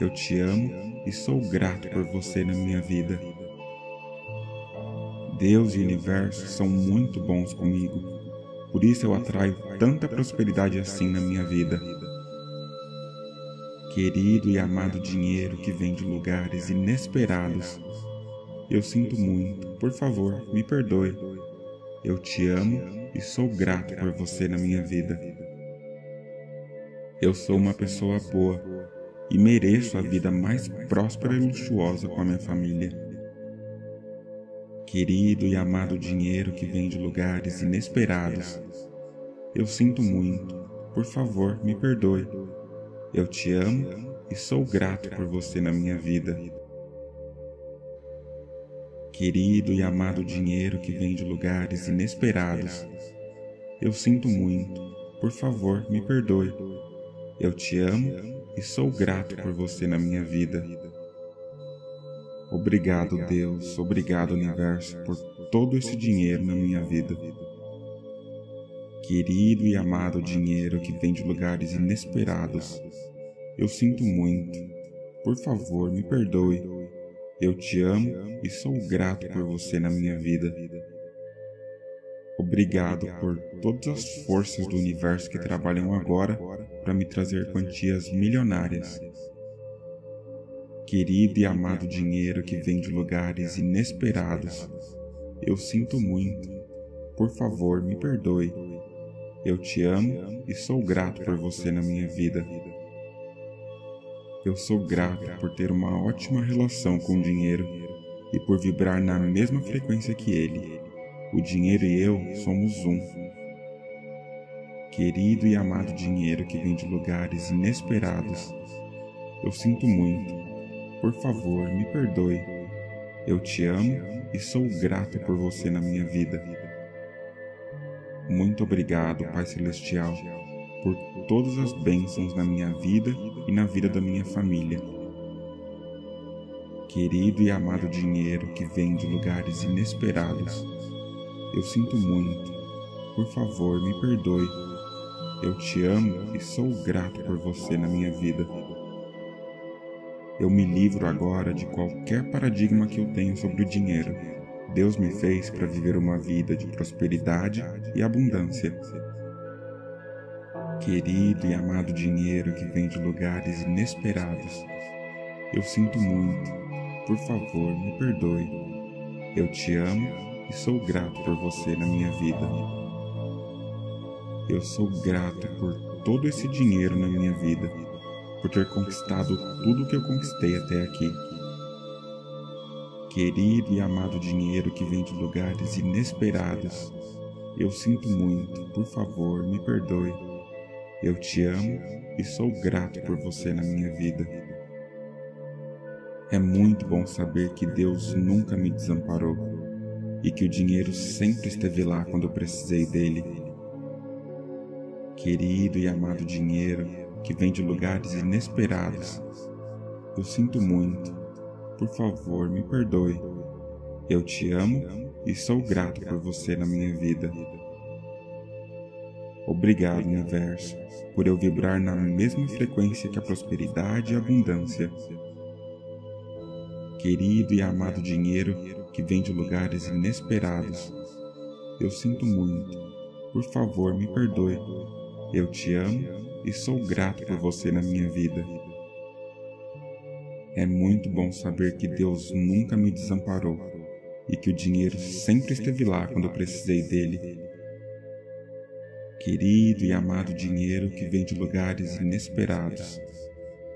S1: Eu te amo e sou grato por você na minha vida. Deus e o universo são muito bons comigo por isso eu atraio tanta prosperidade assim na minha vida. Querido e amado dinheiro que vem de lugares inesperados, eu sinto muito, por favor, me perdoe. Eu te amo e sou grato por você na minha vida. Eu sou uma pessoa boa e mereço a vida mais próspera e luxuosa com a minha família. Querido e amado dinheiro que vem de lugares inesperados, eu sinto muito, por favor, me perdoe. Eu te amo e sou grato por você na minha vida. Querido e amado dinheiro que vem de lugares inesperados, eu sinto muito, por favor, me perdoe. Eu te amo e sou grato por você na minha vida. Obrigado, Deus, obrigado, Universo, por todo esse dinheiro na minha vida. Querido e amado dinheiro que vem de lugares inesperados, eu sinto muito. Por favor, me perdoe. Eu te amo e sou grato por você na minha vida. Obrigado por todas as forças do universo que trabalham agora para me trazer quantias milionárias querido e amado dinheiro que vem de lugares inesperados. Eu sinto muito. Por favor, me perdoe. Eu te amo e sou grato por você na minha vida. Eu sou grato por ter uma ótima relação com o dinheiro e por vibrar na mesma frequência que ele. O dinheiro e eu somos um. Querido e amado dinheiro que vem de lugares inesperados, eu sinto muito por favor, me perdoe. Eu te amo e sou grato por você na minha vida. Muito obrigado, Pai Celestial, por todas as bênçãos na minha vida e na vida da minha família. Querido e amado dinheiro que vem de lugares inesperados, eu sinto muito. Por favor, me perdoe. Eu te amo e sou grato por você na minha vida. Eu me livro agora de qualquer paradigma que eu tenho sobre o dinheiro. Deus me fez para viver uma vida de prosperidade e abundância. Querido e amado dinheiro que vem de lugares inesperados, eu sinto muito. Por favor, me perdoe. Eu te amo e sou grato por você na minha vida. Eu sou grato por todo esse dinheiro na minha vida por ter conquistado tudo que eu conquistei até aqui. Querido e amado dinheiro que vem de lugares inesperados, eu sinto muito, por favor, me perdoe. Eu te amo e sou grato por você na minha vida. É muito bom saber que Deus nunca me desamparou e que o dinheiro sempre esteve lá quando eu precisei dele. Querido e amado dinheiro que vem de lugares inesperados, eu sinto muito. Por favor, me perdoe. Eu te amo e sou grato por você na minha vida. Obrigado, universo, por eu vibrar na mesma frequência que a prosperidade e a abundância querido e amado dinheiro que vem de lugares inesperados. Eu sinto muito. Por favor, me perdoe. Eu te amo e sou grato por você na minha vida. É muito bom saber que Deus nunca me desamparou e que o dinheiro sempre esteve lá quando eu precisei dele. Querido e amado dinheiro que vem de lugares inesperados,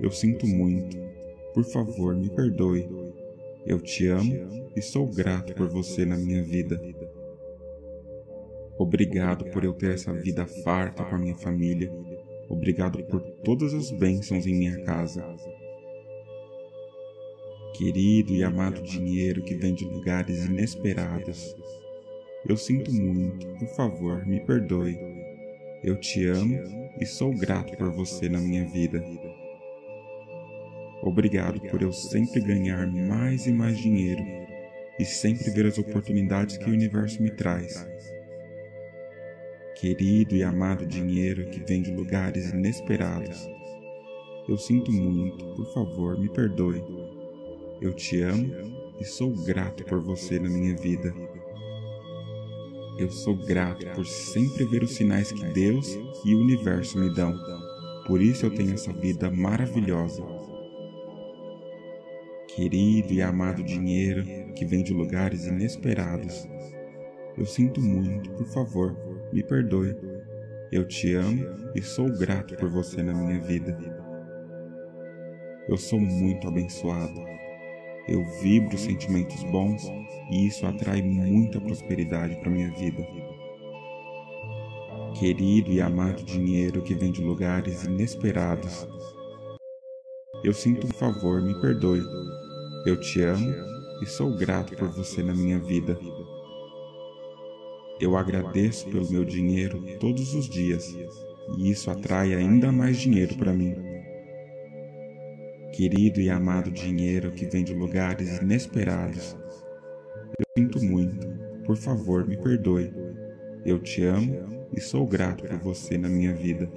S1: eu sinto muito. Por favor, me perdoe. Eu te amo e sou grato por você na minha vida. Obrigado por eu ter essa vida farta com a minha família. Obrigado por todas as bênçãos em minha casa. Querido e amado dinheiro que vem de lugares inesperados, eu sinto muito, por favor, me perdoe. Eu te amo e sou grato por você na minha vida. Obrigado por eu sempre ganhar mais e mais dinheiro e sempre ver as oportunidades que o universo me traz. Querido e amado dinheiro que vem de lugares inesperados, eu sinto muito, por favor, me perdoe. Eu te amo e sou grato por você na minha vida. Eu sou grato por sempre ver os sinais que Deus e o universo me dão. Por isso eu tenho essa vida maravilhosa querido e amado dinheiro que vem de lugares inesperados. Eu sinto muito, por favor, me perdoe. Eu te amo e sou grato por você na minha vida. Eu sou muito abençoado. Eu vibro sentimentos bons e isso atrai muita prosperidade para minha vida. Querido e amado dinheiro que vem de lugares inesperados. Eu sinto um favor, me perdoe. Eu te amo e sou grato por você na minha vida. Eu agradeço pelo meu dinheiro todos os dias e isso atrai ainda mais dinheiro para mim. Querido e amado dinheiro que vem de lugares inesperados, eu sinto muito, por favor me perdoe. Eu te amo e sou grato por você na minha vida.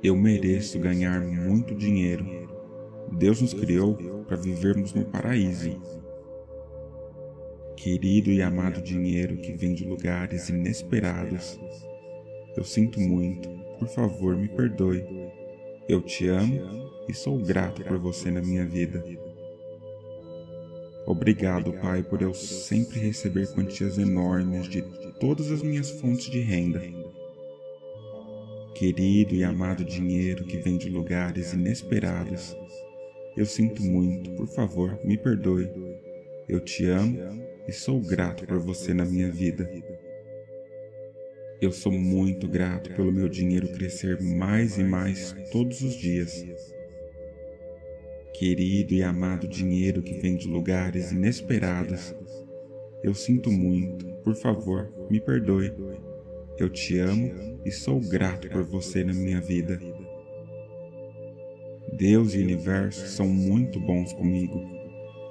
S1: Eu mereço ganhar muito dinheiro Deus nos criou para vivermos no paraíso. Querido e amado dinheiro que vem de lugares inesperados, eu sinto muito, por favor me perdoe. Eu te amo e sou grato por você na minha vida. Obrigado, Pai, por eu sempre receber quantias enormes de todas as minhas fontes de renda. Querido e amado dinheiro que vem de lugares inesperados, eu sinto muito, por favor, me perdoe. Eu te amo e sou grato por você na minha vida. Eu sou muito grato pelo meu dinheiro crescer mais e mais todos os dias. Querido e amado dinheiro que vem de lugares inesperados, eu sinto muito, por favor, me perdoe. Eu te amo e sou grato por você na minha vida. Deus e o universo são muito bons comigo,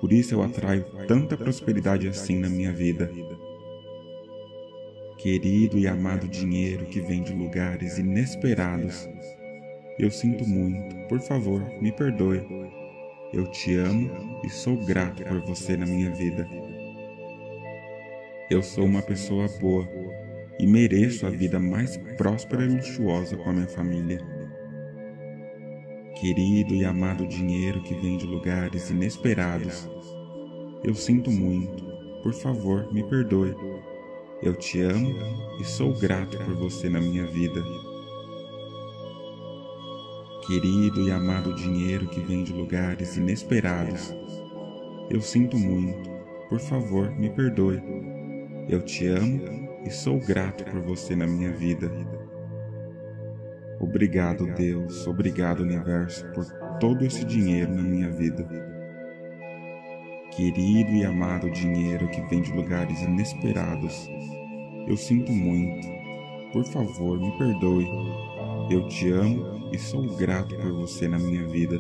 S1: por isso eu atraio tanta prosperidade assim na minha vida. Querido e amado dinheiro que vem de lugares inesperados, eu sinto muito, por favor, me perdoe. Eu te amo e sou grato por você na minha vida. Eu sou uma pessoa boa e mereço a vida mais próspera e luxuosa com a minha família querido e amado dinheiro que vem de lugares inesperados. Eu sinto muito, por favor, me perdoe. Eu te amo e sou grato por você na minha vida. Querido e amado dinheiro que vem de lugares inesperados. Eu sinto muito. Por favor, me perdoe. Eu te amo e sou grato por você na minha vida. Obrigado, Deus, obrigado, Universo, por todo esse dinheiro na minha vida. Querido e amado dinheiro que vem de lugares inesperados, eu sinto muito. Por favor, me perdoe. Eu te amo e sou grato por você na minha vida.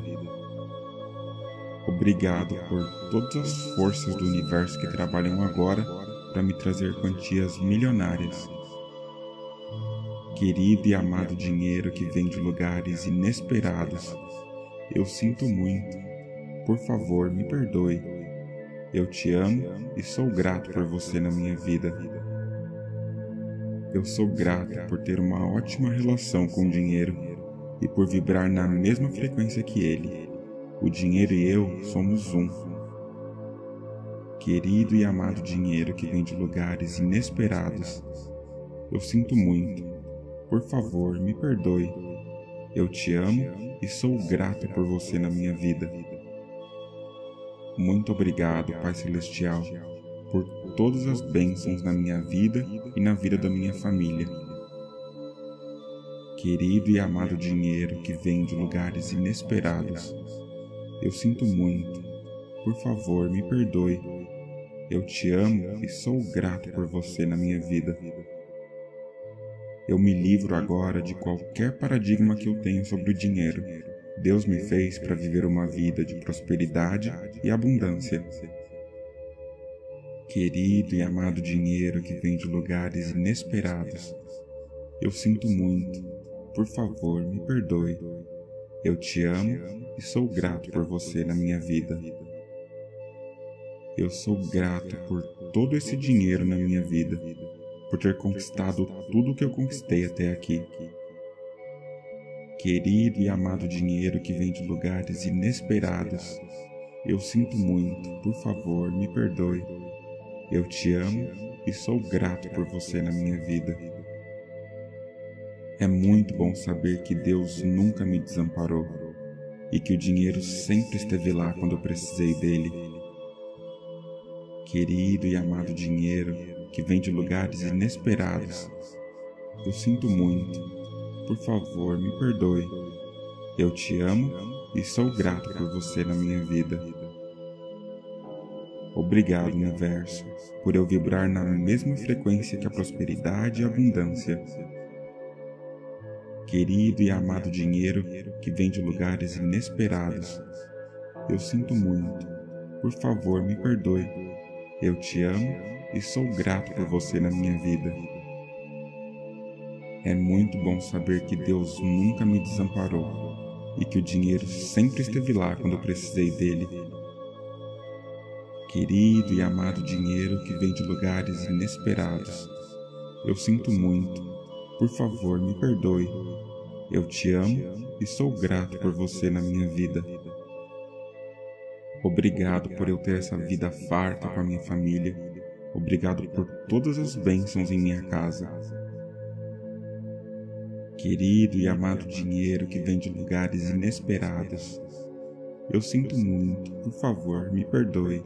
S1: Obrigado por todas as forças do universo que trabalham agora para me trazer quantias milionárias. Querido e amado dinheiro que vem de lugares inesperados, eu sinto muito. Por favor, me perdoe. Eu te amo e sou grato por você na minha vida. Eu sou grato por ter uma ótima relação com o dinheiro e por vibrar na mesma frequência que ele. O dinheiro e eu somos um. Querido e amado dinheiro que vem de lugares inesperados, eu sinto muito. Por favor, me perdoe. Eu te amo e sou grato por você na minha vida. Muito obrigado, Pai Celestial, por todas as bênçãos na minha vida e na vida da minha família. Querido e amado dinheiro que vem de lugares inesperados, eu sinto muito. Por favor, me perdoe. Eu te amo e sou grato por você na minha vida. Eu me livro agora de qualquer paradigma que eu tenho sobre o dinheiro Deus me fez para viver uma vida de prosperidade e abundância. Querido e amado dinheiro que vem de lugares inesperados, eu sinto muito. Por favor, me perdoe. Eu te amo e sou grato por você na minha vida. Eu sou grato por todo esse dinheiro na minha vida, por ter conquistado tudo o que eu conquistei até aqui querido e amado dinheiro que vem de lugares inesperados. Eu sinto muito, por favor, me perdoe. Eu te amo e sou grato por você na minha vida. É muito bom saber que Deus nunca me desamparou e que o dinheiro sempre esteve lá quando eu precisei dele. Querido e amado dinheiro que vem de lugares inesperados, eu sinto muito por favor, me perdoe. Eu te amo e sou grato por você na minha vida. Obrigado, universo, por eu vibrar na mesma frequência que a prosperidade e a abundância. Querido e amado dinheiro que vem de lugares inesperados, eu sinto muito. Por favor, me perdoe. Eu te amo e sou grato por você na minha vida. É muito bom saber que Deus nunca me desamparou e que o dinheiro sempre esteve lá quando eu precisei dele. Querido e amado dinheiro que vem de lugares inesperados, eu sinto muito. Por favor, me perdoe. Eu te amo e sou grato por você na minha vida. Obrigado por eu ter essa vida farta com a minha família. Obrigado por todas as bênçãos em minha casa. Querido e amado dinheiro que vem de lugares inesperados, eu sinto muito, por favor, me perdoe.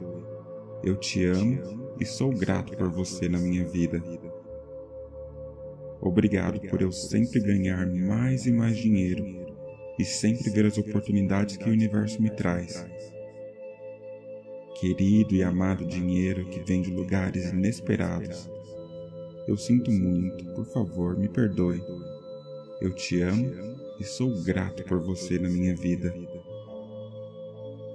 S1: Eu te amo e sou grato por você na minha vida. Obrigado por eu sempre ganhar mais e mais dinheiro e sempre ver as oportunidades que o universo me traz. Querido e amado dinheiro que vem de lugares inesperados, eu sinto muito, por favor, me perdoe. Eu te amo e sou grato por você na minha vida.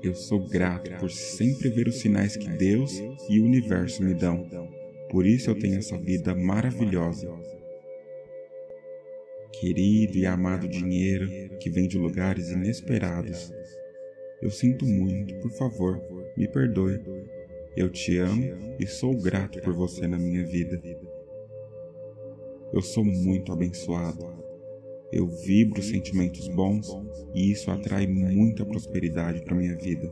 S1: Eu sou grato por sempre ver os sinais que Deus e o universo me dão. Por isso eu tenho essa vida maravilhosa. Querido e amado dinheiro que vem de lugares inesperados, eu sinto muito, por favor, me perdoe. Eu te amo e sou grato por você na minha vida. Eu sou muito abençoado eu vibro sentimentos bons e isso atrai muita prosperidade para minha vida.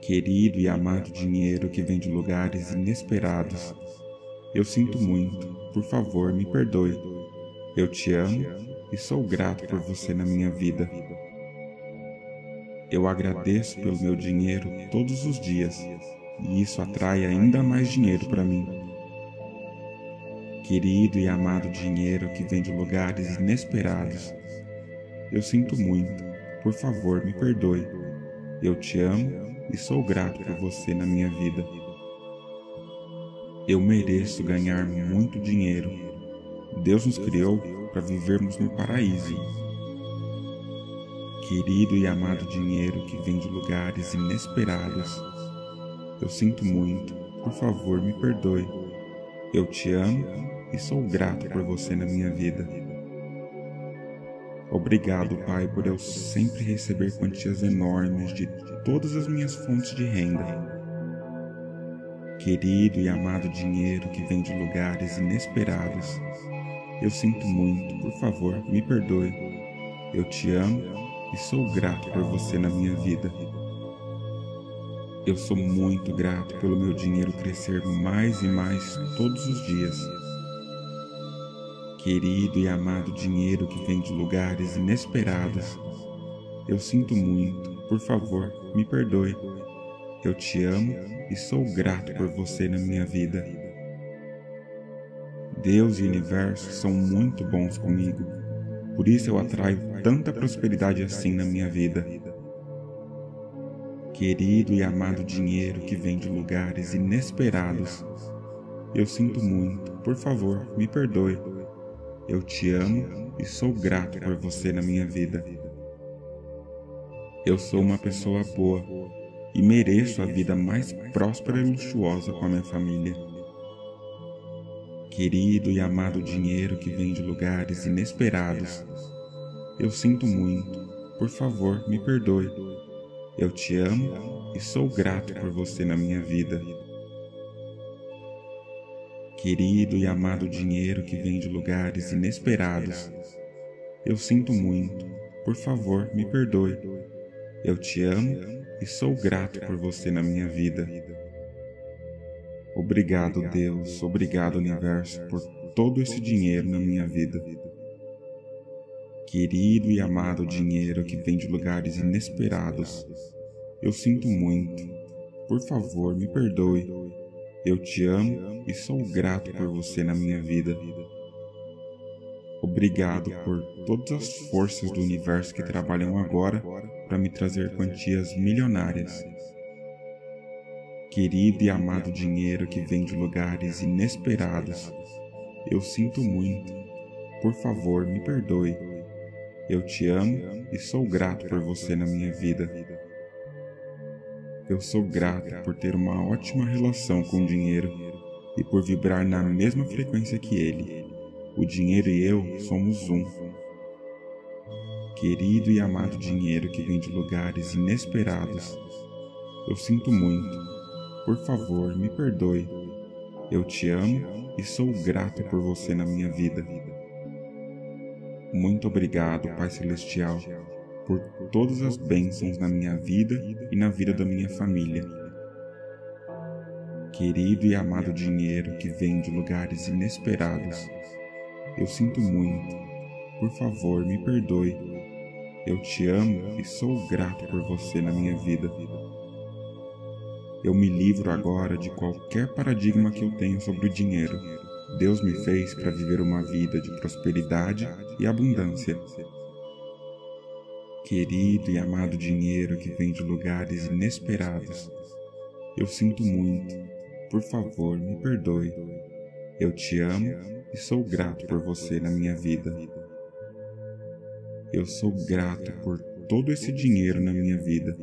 S1: Querido e amado dinheiro que vem de lugares inesperados, eu sinto muito, por favor, me perdoe. Eu te amo e sou grato por você na minha vida. Eu agradeço pelo meu dinheiro todos os dias e isso atrai ainda mais dinheiro para mim. Querido e amado dinheiro que vem de lugares inesperados, eu sinto muito, por favor me perdoe. Eu te amo e sou grato por você na minha vida. Eu mereço ganhar muito dinheiro. Deus nos criou para vivermos no paraíso. Querido e amado dinheiro que vem de lugares inesperados, eu sinto muito, por favor me perdoe. Eu te amo e sou grato por você na minha vida. Obrigado, Pai, por eu sempre receber quantias enormes de todas as minhas fontes de renda. Querido e amado dinheiro que vem de lugares inesperados, eu sinto muito, por favor, me perdoe. Eu te amo e sou grato por você na minha vida. Eu sou muito grato pelo meu dinheiro crescer mais e mais todos os dias. Querido e amado dinheiro que vem de lugares inesperados, eu sinto muito, por favor, me perdoe. Eu te amo e sou grato por você na minha vida. Deus e o universo são muito bons comigo, por isso eu atraio tanta prosperidade assim na minha vida. Querido e amado dinheiro que vem de lugares inesperados, eu sinto muito, por favor, me perdoe. Eu te amo e sou grato por você na minha vida. Eu sou uma pessoa boa e mereço a vida mais próspera e luxuosa com a minha família. Querido e amado dinheiro que vem de lugares inesperados, eu sinto muito, por favor, me perdoe. Eu te amo e sou grato por você na minha vida. Querido e amado dinheiro que vem de lugares inesperados, eu sinto muito, por favor, me perdoe. Eu te amo e sou grato por você na minha vida. Obrigado, Deus, obrigado, Universo, por todo esse dinheiro na minha vida. Querido e amado dinheiro que vem de lugares inesperados, eu sinto muito. Por favor, me perdoe. Eu te amo e sou grato por você na minha vida. Obrigado por todas as forças do universo que trabalham agora para me trazer quantias milionárias. Querido e amado dinheiro que vem de lugares inesperados, eu sinto muito. Por favor, me perdoe. Eu te amo e sou grato por você na minha vida. Eu sou grato por ter uma ótima relação com o dinheiro e por vibrar na mesma frequência que ele. O dinheiro e eu somos um. Querido e amado dinheiro que vem de lugares inesperados, eu sinto muito. Por favor, me perdoe. Eu te amo e sou grato por você na minha vida. Muito obrigado, Pai Celestial, por todas as bênçãos na minha vida e na vida da minha família. Querido e amado dinheiro que vem de lugares inesperados, eu sinto muito. Por favor, me perdoe. Eu te amo e sou grato por você na minha vida. Eu me livro agora de qualquer paradigma que eu tenho sobre o dinheiro Deus me fez para viver uma vida de prosperidade e abundância. Querido e amado dinheiro que vem de lugares inesperados, eu sinto muito. Por favor, me perdoe. Eu te amo e sou grato por você na minha vida. Eu sou grato por todo esse dinheiro na minha vida,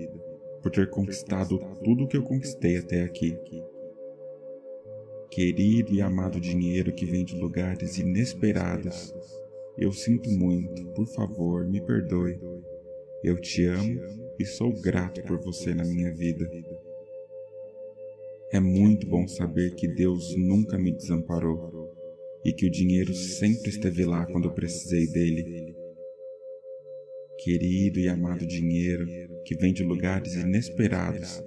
S1: por ter conquistado tudo o que eu conquistei até aqui. Querido e amado dinheiro que vem de lugares inesperados, eu sinto muito, por favor, me perdoe. Eu te amo e sou grato por você na minha vida. É muito bom saber que Deus nunca me desamparou e que o dinheiro sempre esteve lá quando eu precisei dele. Querido e amado dinheiro que vem de lugares inesperados,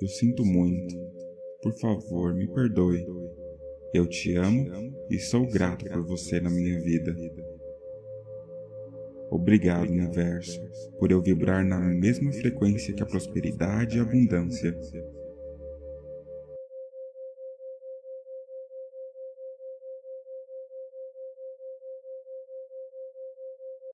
S1: eu sinto muito, por favor, me perdoe. Eu te amo e sou grato por você na minha vida. Obrigado, universo, por eu vibrar na mesma frequência que a prosperidade e a abundância